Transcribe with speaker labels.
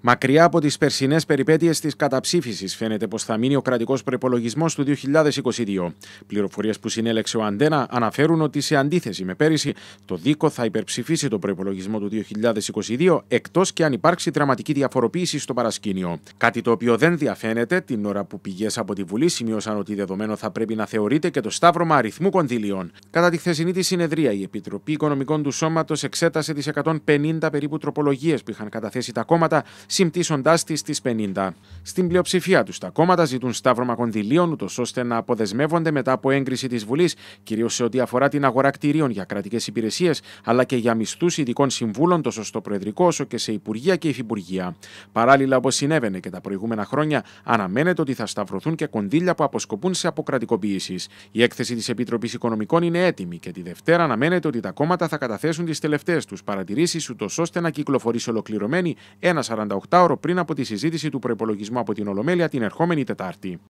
Speaker 1: Μακριά από τις περσινές περιπέτειες της καταψήφισης, φαίνεται πως θα μείνει ο κρατικός προπολογισμός του 2022. Πληροφορίες που συνέλεξε ο Αντένα αναφέρουν ότι σε αντίθεση με πέρυσι, το Δίκο θα υπερψηφίσει τον προπολογισμό του 2022, εκτός και αν υπάρξει δραματική διαφοροποίηση στο παρασκήνιο. Κάτι το οποίο δεν διαφαίνεται την ώρα που πηγές από τη Βουλή σημείωσαν ότι δεδομένο θα πρέπει να θεωρείται και το σταύρωμα αριθμού κονδύλιων. Κατά τη χθεσινή τη συνεδρία, η Επιτροπή Οικονομικών του Σώματος εξέτασε τις 150 περίπου τροπολογίες που είχαν καταθέσει τα κόμματα συμπτύσσοντάς τη στι 50. Στην πλειοψηφία τους, τα κόμματα ζητούν σταύρωμα κονδυλίων, ούτως ώστε να αποδεσμεύονται μετά από έγκριση της Βουλής, κυρίως σε ό,τι αφορά την αγορά κτηρίων για κρατικές υπηρεσίες, αλλά και για μισθούς ειδικών συμβούλων τόσο στο Προεδρικό όσο και σε Υπουργεία και Υφυπουργεία. Παράλληλα, όπως συνέβαινε και τα προηγούμενα χρόνια, αναμένεται ότι θα σταυρωθούν και κονδύλια που αποσκοπούν σε αποκρατικοποίηση. Η έκθεση της Επιτροπής Οικονομικών είναι έτοιμη και τη Δευτέρα αναμένεται ότι τα κόμματα θα καταθέσουν τις τελευταίες τους παρατηρήσεις, ούτως ώστε να κυκλοφορήσει ολοκληρωμένη ένα 48 ώρο πριν από τη συζήτηση του προπολογισμού από την Ολομέλεια την ερχόμενη Τετάρτη.